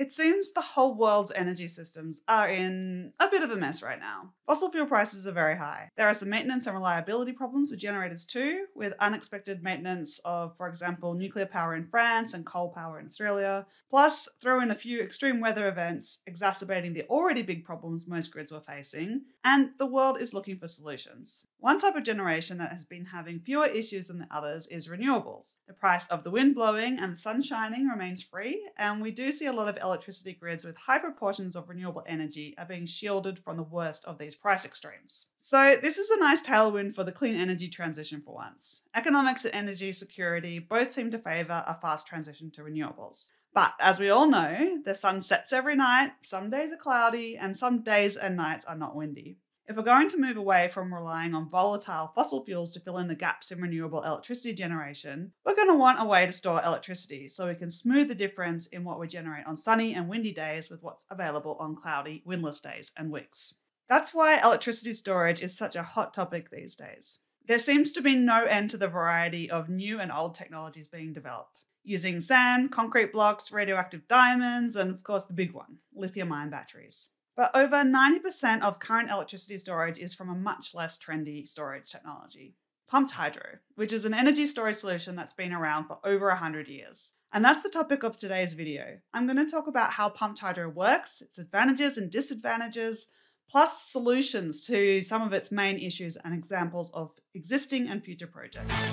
It seems the whole world's energy systems are in a bit of a mess right now. Fossil fuel prices are very high. There are some maintenance and reliability problems with generators too, with unexpected maintenance of, for example, nuclear power in France and coal power in Australia. Plus, throw in a few extreme weather events exacerbating the already big problems most grids were facing, and the world is looking for solutions. One type of generation that has been having fewer issues than the others is renewables. The price of the wind blowing and the sun shining remains free, and we do see a lot of electricity grids with high proportions of renewable energy are being shielded from the worst of these price extremes. So, this is a nice tailwind for the clean energy transition for once. Economics and energy security both seem to favour a fast transition to renewables. But as we all know, the sun sets every night, some days are cloudy, and some days and nights are not windy. If we're going to move away from relying on volatile fossil fuels to fill in the gaps in renewable electricity generation, we're going to want a way to store electricity so we can smooth the difference in what we generate on sunny and windy days with what's available on cloudy, windless days and weeks. That's why electricity storage is such a hot topic these days. There seems to be no end to the variety of new and old technologies being developed, using sand, concrete blocks, radioactive diamonds, and of course the big one, lithium ion batteries. But over 90% of current electricity storage is from a much less trendy storage technology, pumped hydro, which is an energy storage solution that's been around for over 100 years. And that's the topic of today's video. I'm going to talk about how pumped hydro works, its advantages and disadvantages, plus solutions to some of its main issues and examples of existing and future projects.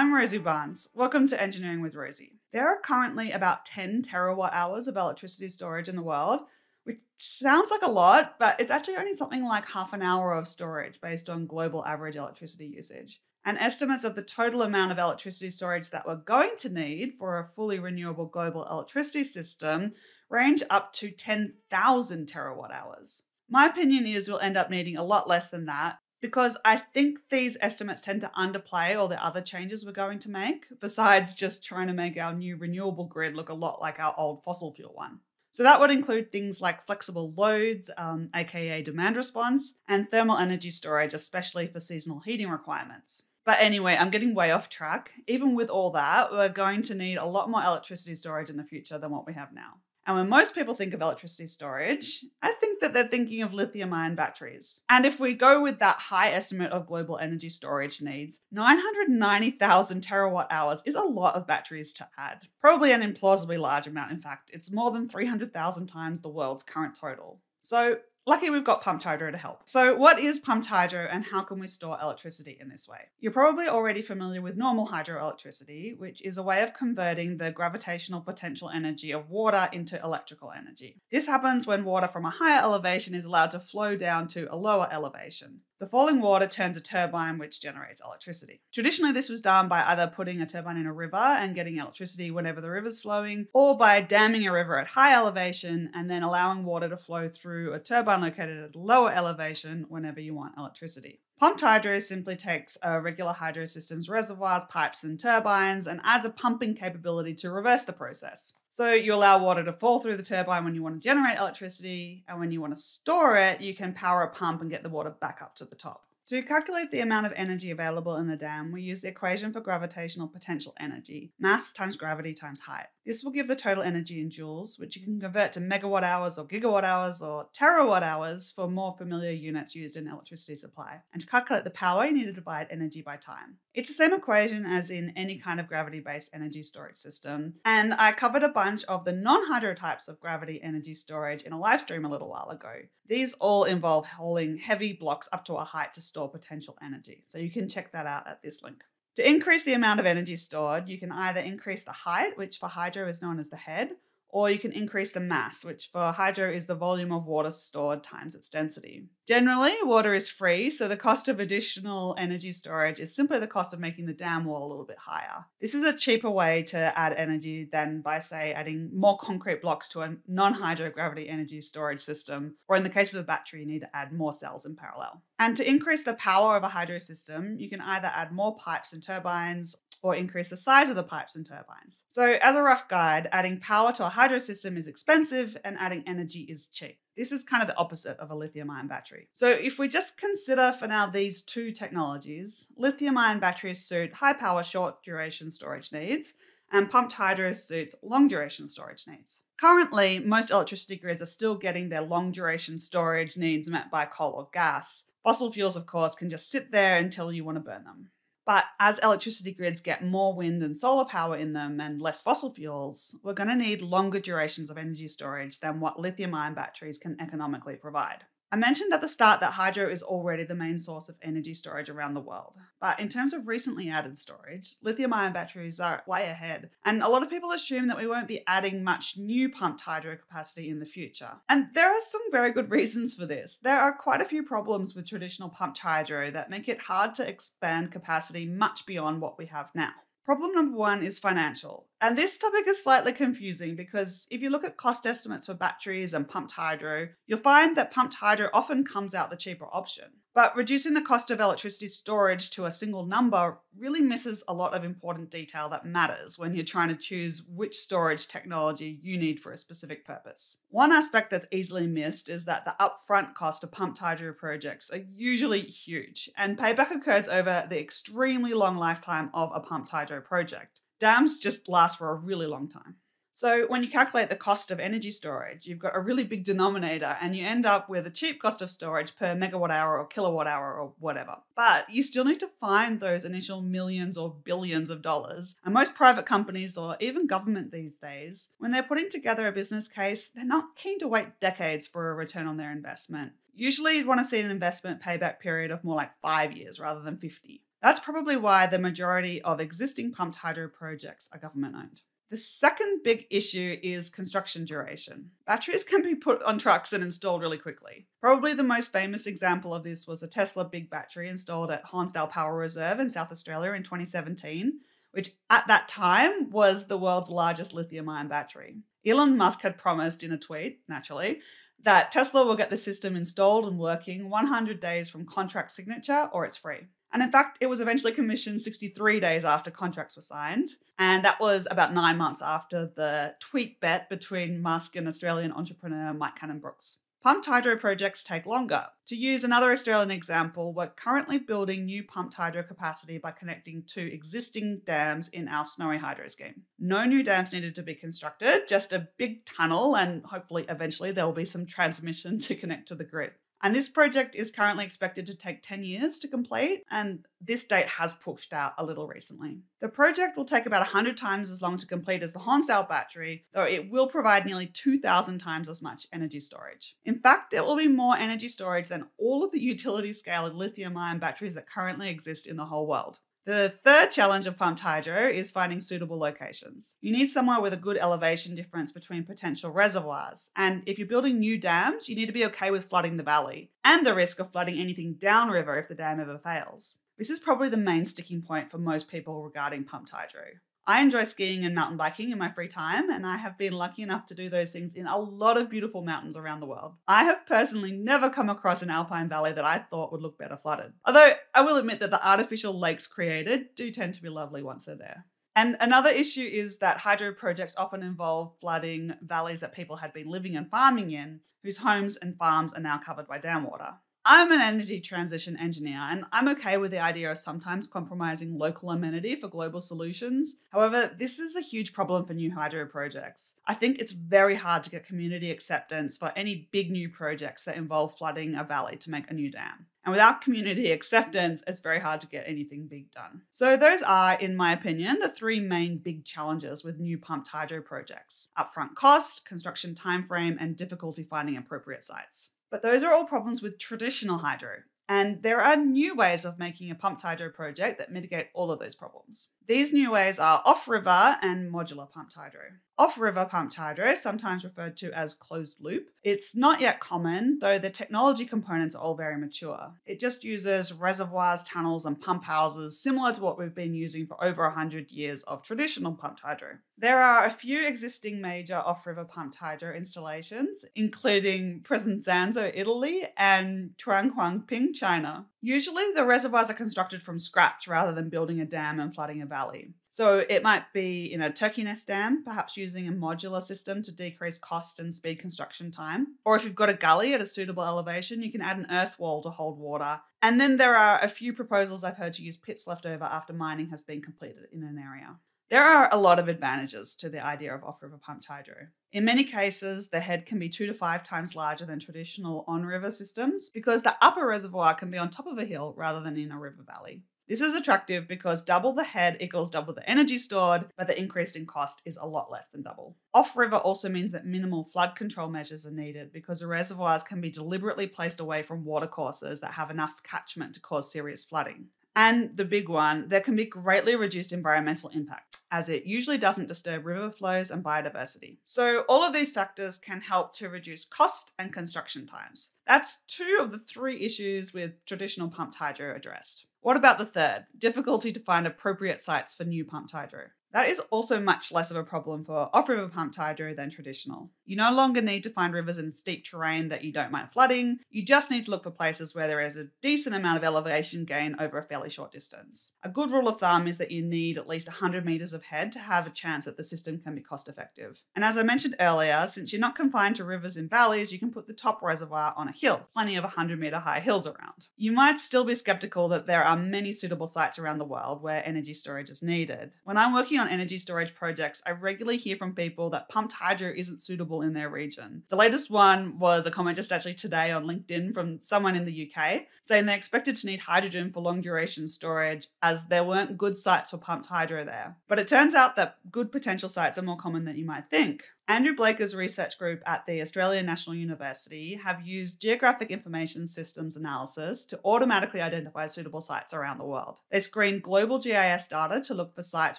I'm Rosie Barnes. Welcome to Engineering with Rosie. There are currently about 10 terawatt hours of electricity storage in the world, which sounds like a lot, but it's actually only something like half an hour of storage based on global average electricity usage. And estimates of the total amount of electricity storage that we're going to need for a fully renewable global electricity system range up to 10,000 terawatt hours. My opinion is we'll end up needing a lot less than that, because I think these estimates tend to underplay all the other changes we're going to make, besides just trying to make our new renewable grid look a lot like our old fossil fuel one. So that would include things like flexible loads, um, aka demand response, and thermal energy storage, especially for seasonal heating requirements. But anyway, I'm getting way off track. Even with all that, we're going to need a lot more electricity storage in the future than what we have now. And when most people think of electricity storage, I think that they're thinking of lithium ion batteries. And if we go with that high estimate of global energy storage needs, 990,000 terawatt hours is a lot of batteries to add. Probably an implausibly large amount, in fact. It's more than 300,000 times the world's current total. So Lucky we've got pumped hydro to help. So, what is pumped hydro and how can we store electricity in this way? You're probably already familiar with normal hydroelectricity, which is a way of converting the gravitational potential energy of water into electrical energy. This happens when water from a higher elevation is allowed to flow down to a lower elevation. The falling water turns a turbine which generates electricity. Traditionally, this was done by either putting a turbine in a river and getting electricity whenever the river's flowing, or by damming a river at high elevation and then allowing water to flow through a turbine located at a lower elevation whenever you want electricity. Pumped hydro simply takes a regular hydro system's reservoirs, pipes, and turbines and adds a pumping capability to reverse the process. So you allow water to fall through the turbine when you want to generate electricity, and when you want to store it, you can power a pump and get the water back up to the top. To calculate the amount of energy available in the dam, we use the equation for gravitational potential energy, mass times gravity times height. This will give the total energy in joules, which you can convert to megawatt hours or gigawatt hours or terawatt hours for more familiar units used in electricity supply. And to calculate the power, you need to divide energy by time. It's the same equation as in any kind of gravity based energy storage system. And I covered a bunch of the non hydro types of gravity energy storage in a live stream a little while ago. These all involve hauling heavy blocks up to a height to store potential energy. So you can check that out at this link. To increase the amount of energy stored, you can either increase the height, which for hydro is known as the head, or you can increase the mass, which for hydro is the volume of water stored times its density. Generally, water is free, so the cost of additional energy storage is simply the cost of making the dam wall a little bit higher. This is a cheaper way to add energy than by, say, adding more concrete blocks to a non hydrogravity energy storage system, or in the case of a battery, you need to add more cells in parallel. And to increase the power of a hydro system, you can either add more pipes and turbines or increase the size of the pipes and turbines. So, as a rough guide, adding power to a hydro system is expensive and adding energy is cheap. This is kind of the opposite of a lithium ion battery. So, if we just consider for now these two technologies, lithium ion batteries suit high power, short duration storage needs, and pumped hydro suits long duration storage needs. Currently, most electricity grids are still getting their long duration storage needs met by coal or gas. Fossil fuels, of course, can just sit there until you want to burn them. But as electricity grids get more wind and solar power in them and less fossil fuels, we're going to need longer durations of energy storage than what lithium ion batteries can economically provide. I mentioned at the start that hydro is already the main source of energy storage around the world. But in terms of recently added storage, lithium ion batteries are way ahead. And a lot of people assume that we won't be adding much new pumped hydro capacity in the future. And there are some very good reasons for this. There are quite a few problems with traditional pumped hydro that make it hard to expand capacity much beyond what we have now. Problem number one is financial. And this topic is slightly confusing because if you look at cost estimates for batteries and pumped hydro, you'll find that pumped hydro often comes out the cheaper option. But reducing the cost of electricity storage to a single number really misses a lot of important detail that matters when you're trying to choose which storage technology you need for a specific purpose. One aspect that's easily missed is that the upfront cost of pumped hydro projects are usually huge, and payback occurs over the extremely long lifetime of a pumped hydro project. Dams just last for a really long time. So when you calculate the cost of energy storage, you've got a really big denominator and you end up with a cheap cost of storage per megawatt hour or kilowatt hour or whatever. But you still need to find those initial millions or billions of dollars. And most private companies or even government these days, when they're putting together a business case, they're not keen to wait decades for a return on their investment. Usually you'd want to see an investment payback period of more like five years rather than 50. That's probably why the majority of existing pumped hydro projects are government owned. The second big issue is construction duration. Batteries can be put on trucks and installed really quickly. Probably the most famous example of this was a Tesla big battery installed at Hornsdale Power Reserve in South Australia in 2017, which at that time was the world's largest lithium ion battery. Elon Musk had promised in a tweet, naturally, that Tesla will get the system installed and working 100 days from contract signature or it's free. And in fact, it was eventually commissioned 63 days after contracts were signed. And that was about nine months after the tweet bet between Musk and Australian entrepreneur Mike Cannon-Brookes. Pumped hydro projects take longer. To use another Australian example, we're currently building new pumped hydro capacity by connecting two existing dams in our Snowy Hydro scheme. No new dams needed to be constructed, just a big tunnel, and hopefully, eventually, there will be some transmission to connect to the grid. And this project is currently expected to take 10 years to complete, and this date has pushed out a little recently. The project will take about 100 times as long to complete as the Hornsdale battery, though it will provide nearly 2,000 times as much energy storage. In fact, it will be more energy storage than all of the utility scale lithium ion batteries that currently exist in the whole world. The third challenge of pumped hydro is finding suitable locations. You need somewhere with a good elevation difference between potential reservoirs. And if you're building new dams, you need to be okay with flooding the valley and the risk of flooding anything downriver if the dam ever fails. This is probably the main sticking point for most people regarding pumped hydro. I enjoy skiing and mountain biking in my free time, and I have been lucky enough to do those things in a lot of beautiful mountains around the world. I have personally never come across an alpine valley that I thought would look better flooded. Although I will admit that the artificial lakes created do tend to be lovely once they're there. And another issue is that hydro projects often involve flooding valleys that people had been living and farming in, whose homes and farms are now covered by dam water. I'm an energy transition engineer, and I'm okay with the idea of sometimes compromising local amenity for global solutions. However, this is a huge problem for new hydro projects. I think it's very hard to get community acceptance for any big new projects that involve flooding a valley to make a new dam. And without community acceptance, it's very hard to get anything big done. So, those are, in my opinion, the three main big challenges with new pumped hydro projects upfront cost, construction timeframe, and difficulty finding appropriate sites. But those are all problems with traditional hydro. And there are new ways of making a pumped hydro project that mitigate all of those problems. These new ways are off river and modular pumped hydro. Off river pumped hydro, sometimes referred to as closed loop, it's not yet common, though the technology components are all very mature. It just uses reservoirs, tunnels, and pump houses similar to what we've been using for over 100 years of traditional pumped hydro. There are a few existing major off river pumped hydro installations, including Presenzano, Italy, and Tianhuangping, China. Usually, the reservoirs are constructed from scratch rather than building a dam and flooding a valley. So it might be in a turkey nest dam, perhaps using a modular system to decrease cost and speed construction time. Or if you've got a gully at a suitable elevation, you can add an earth wall to hold water. And then there are a few proposals I've heard to use pits left over after mining has been completed in an area. There are a lot of advantages to the idea of off river pumped hydro. In many cases, the head can be two to five times larger than traditional on river systems because the upper reservoir can be on top of a hill rather than in a river valley. This is attractive because double the head equals double the energy stored, but the increase in cost is a lot less than double. Off river also means that minimal flood control measures are needed because the reservoirs can be deliberately placed away from watercourses that have enough catchment to cause serious flooding. And the big one, there can be greatly reduced environmental impact, as it usually doesn't disturb river flows and biodiversity. So, all of these factors can help to reduce cost and construction times. That's two of the three issues with traditional pumped hydro addressed. What about the third? Difficulty to find appropriate sites for new pumped hydro. That is also much less of a problem for off river pumped hydro than traditional. You no longer need to find rivers in steep terrain that you don't mind flooding, you just need to look for places where there is a decent amount of elevation gain over a fairly short distance. A good rule of thumb is that you need at least 100 metres of head to have a chance that the system can be cost effective. And as I mentioned earlier, since you're not confined to rivers in valleys, you can put the top reservoir on a hill, plenty of 100 metre high hills around. You might still be skeptical that there are many suitable sites around the world where energy storage is needed. When I'm working on energy storage projects, I regularly hear from people that pumped hydro isn't suitable in their region. The latest one was a comment just actually today on LinkedIn from someone in the UK saying they expected to need hydrogen for long duration storage as there weren't good sites for pumped hydro there. But it turns out that good potential sites are more common than you might think. Andrew Blakers' research group at the Australian National University have used geographic information systems analysis to automatically identify suitable sites around the world. They screened global GIS data to look for sites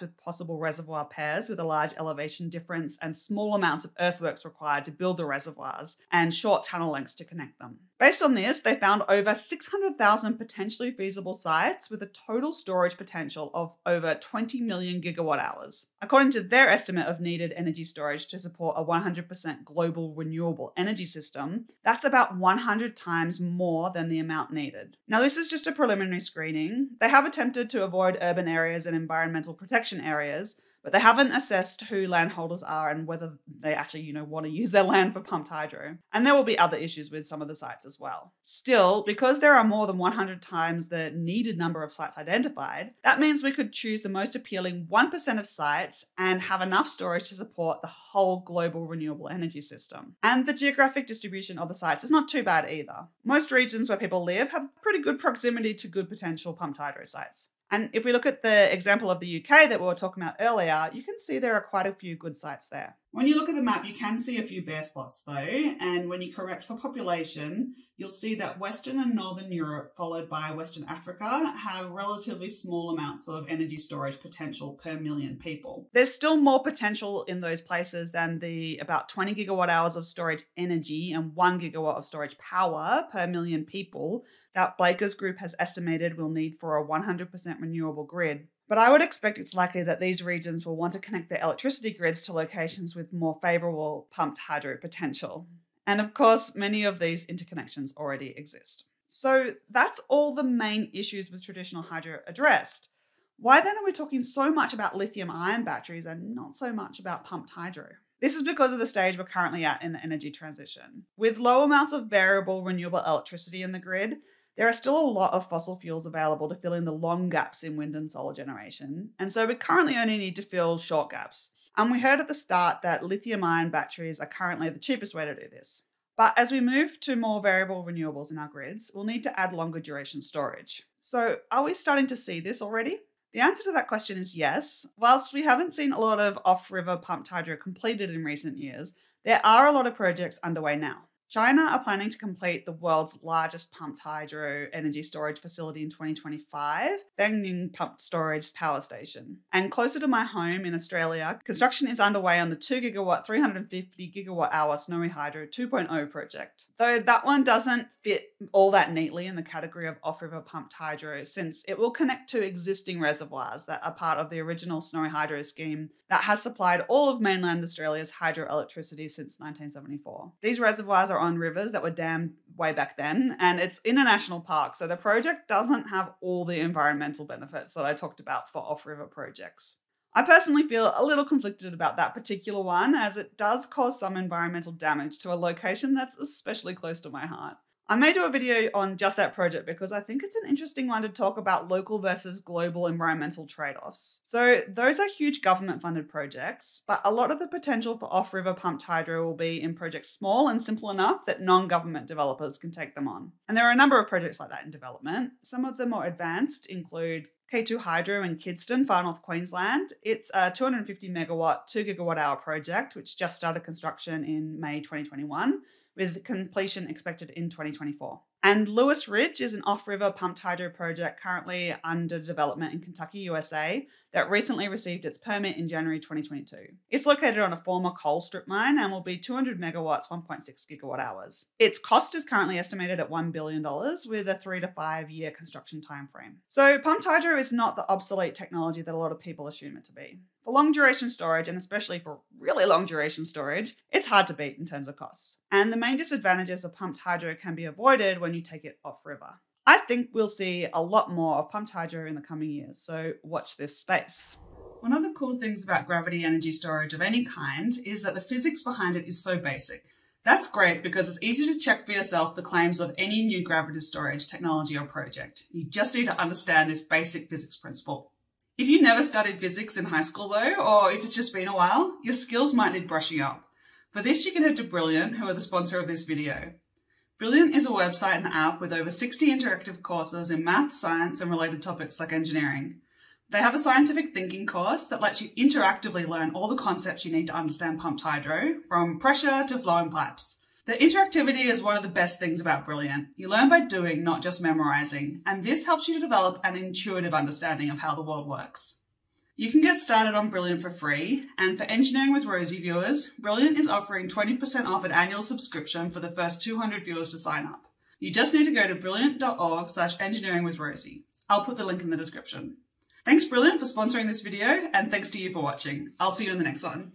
with possible reservoir pairs with a large elevation difference and small amounts of earthworks required to build the reservoirs and short tunnel lengths to connect them. Based on this, they found over 600,000 potentially feasible sites with a total storage potential of over 20 million gigawatt hours. According to their estimate of needed energy storage to support a 100% global renewable energy system, that's about 100 times more than the amount needed. Now, this is just a preliminary screening. They have attempted to avoid urban areas and environmental protection areas, but they haven't assessed who landholders are and whether they actually, you know, want to use their land for pumped hydro. And there will be other issues with some of the sites as well. Still, because there are more than 100 times the needed number of sites identified, that means we could choose the most appealing 1% of sites and have enough storage to support the whole global renewable energy system. And the geographic distribution of the sites is not too bad either. Most regions where people live have pretty good proximity to good potential pumped hydro sites. And if we look at the example of the UK that we were talking about earlier, you can see there are quite a few good sites there. When you look at the map, you can see a few bare spots though, and when you correct for population, you'll see that Western and Northern Europe, followed by Western Africa, have relatively small amounts of energy storage potential per million people. There's still more potential in those places than the about 20 gigawatt hours of storage energy and 1 gigawatt of storage power per million people that Blakers' group has estimated we'll need for a 100% renewable grid. But I would expect it's likely that these regions will want to connect their electricity grids to locations with more favourable pumped hydro potential. And of course, many of these interconnections already exist. So that's all the main issues with traditional hydro addressed. Why then are we talking so much about lithium ion batteries and not so much about pumped hydro? This is because of the stage we're currently at in the energy transition. With low amounts of variable renewable electricity in the grid, there are still a lot of fossil fuels available to fill in the long gaps in wind and solar generation, and so we currently only need to fill short gaps. And we heard at the start that lithium ion batteries are currently the cheapest way to do this. But as we move to more variable renewables in our grids, we'll need to add longer duration storage. So, are we starting to see this already? The answer to that question is yes. Whilst we haven't seen a lot of off river pumped hydro completed in recent years, there are a lot of projects underway now. China are planning to complete the world's largest pumped hydro energy storage facility in 2025, Fengning Pumped Storage Power Station. And closer to my home in Australia, construction is underway on the 2 gigawatt, 350 gigawatt hour Snowy Hydro 2.0 project. Though that one doesn't fit all that neatly in the category of off river pumped hydro, since it will connect to existing reservoirs that are part of the original Snowy Hydro scheme that has supplied all of mainland Australia's hydroelectricity since 1974. These reservoirs are on rivers that were dammed way back then, and it's in a national park, so the project doesn't have all the environmental benefits that I talked about for off river projects. I personally feel a little conflicted about that particular one, as it does cause some environmental damage to a location that's especially close to my heart. I may do a video on just that project because I think it's an interesting one to talk about local versus global environmental trade offs. So, those are huge government funded projects, but a lot of the potential for off river pumped hydro will be in projects small and simple enough that non government developers can take them on. And there are a number of projects like that in development. Some of the more advanced include K2 Hydro in Kidston, far north Queensland. It's a 250 megawatt, 2 gigawatt hour project, which just started construction in May 2021 with completion expected in 2024. And Lewis Ridge is an off river pumped hydro project currently under development in Kentucky, USA, that recently received its permit in January 2022. It's located on a former coal strip mine and will be 200 megawatts, 1.6 gigawatt hours. Its cost is currently estimated at $1 billion with a three to five year construction timeframe. So, pumped hydro is not the obsolete technology that a lot of people assume it to be. For long duration storage, and especially for really long duration storage, it's hard to beat in terms of costs. And the main disadvantages of pumped hydro can be avoided when you take it off river. I think we'll see a lot more of pumped hydro in the coming years, so watch this space. One of the cool things about gravity energy storage of any kind is that the physics behind it is so basic. That's great because it's easy to check for yourself the claims of any new gravity storage technology or project. You just need to understand this basic physics principle. If you never studied physics in high school though, or if it's just been a while, your skills might need brushing up. For this, you can head to Brilliant, who are the sponsor of this video. Brilliant is a website and app with over 60 interactive courses in math, science, and related topics like engineering. They have a scientific thinking course that lets you interactively learn all the concepts you need to understand pumped hydro, from pressure to flowing pipes. The interactivity is one of the best things about Brilliant. You learn by doing, not just memorizing, and this helps you to develop an intuitive understanding of how the world works. You can get started on Brilliant for free, and for Engineering with Rosie viewers, Brilliant is offering 20% off an annual subscription for the first 200 viewers to sign up. You just need to go to brilliant.org slash engineering with Rosie. I'll put the link in the description. Thanks Brilliant for sponsoring this video, and thanks to you for watching. I'll see you in the next one.